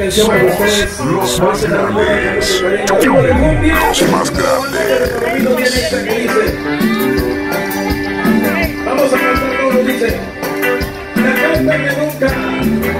Los más grandes, los más grandes. Vamos a cantar como dice, la canta que nunca.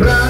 Blah.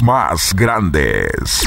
Más grandes.